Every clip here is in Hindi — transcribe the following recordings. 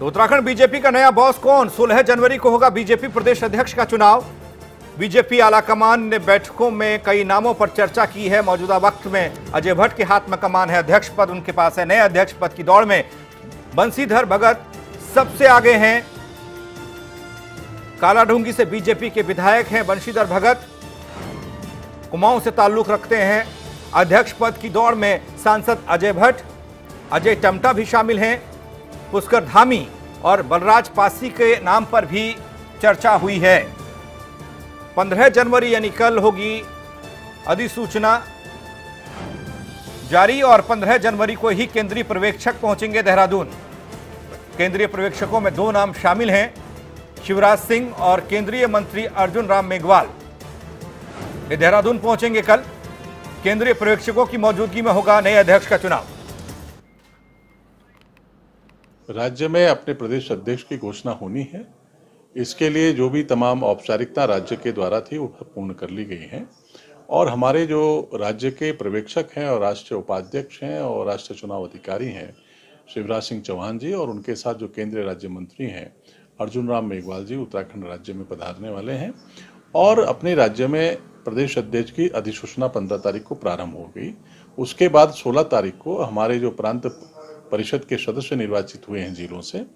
तो उत्तराखंड बीजेपी का नया बॉस कौन? सोलह जनवरी को होगा बीजेपी प्रदेश अध्यक्ष का चुनाव। बीजेपी आलाकमान ने बैठकों में कई नामों पर चर्चा की है। मौजूदा वक्त में अजय भट्ट के हाथ में कमान है। अध्यक्ष पद उनके पास है। नए अध्यक्ष पद की दौड़ में बंसीधर भगत सबसे आगे हैं। कालाढूँगी से बीजेपी के विधायक हैं बंशीधर भगत। कुमाऊं से ताल्लुक रखते हैं। अध्यक्ष पद की दौड़ में सांसद अजय भट्ट। अजय टमटा भी शामिल हैं। पुष्कर धामी और बलराज पासी के नाम पर भी चर्चा हुई है। 15 जनवरी यानी कल होगी अधिसूचना। जारी और 15 जनवरी को ही केंद्रीय पर्यवेक्षक पहुँचेंगे देहरादून। केंद्रीय पर्यवेक्षकों में दो नाम शामिल हैं, शिवराज सिंह और केंद्रीय मंत्री अर्जुन राम मेघवाल। ये देहरादून पहुँचेंगे कल। केंद्रीय पर्यवेक्षकों की मौजूदगी में होगा नए अध्यक्ष का चुनाव। राज्य में अपने प्रदेश अध्यक्ष की घोषणा होनी है। इसके लिए जो भी तमाम औपचारिकता राज्य के द्वारा थी, वो पूर्ण कर ली गई हैं। और हमारे जो राज्य के पर्यवेक्षक हैं और राष्ट्रीय उपाध्यक्ष हैं और राष्ट्रीय चुनाव अधिकारी हैं, शिवराज सिंह चौहान जी और उनके साथ जो केंद्रीय राज्य मंत्री हैं, अर्जुन राम मेघवाल जी उत्तराखंड राज्य में पधारने वाले हैं। और अपने राज्य में प्रदेश अध्यक्ष की अधिसूचना पंद्रह तारीख को प्रारंभ हो गई। उसके बाद सोलह तारीख को हमारे जो प्रांत परिषद के सदस्य निर्वाचित हुए हैं जिलों से।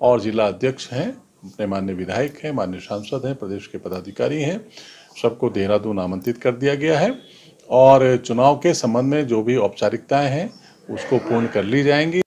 और जिला अध्यक्ष हैं, अपने मान्य विधायक हैं मान्य सांसद हैं, प्रदेश के पदाधिकारी हैं। सबको देहरादून आमंत्रित कर दिया गया है। और चुनाव के संबंध में जो भी औपचारिकताएँ हैं, उसको पूर्ण कर ली जाएँगी।